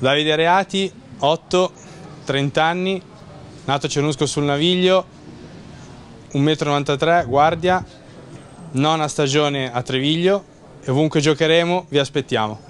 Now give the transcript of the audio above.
Davide Reati, 8, 30 anni, nato a Cernusco sul Naviglio, 1,93 m, guardia, nona stagione a Treviglio e ovunque giocheremo vi aspettiamo.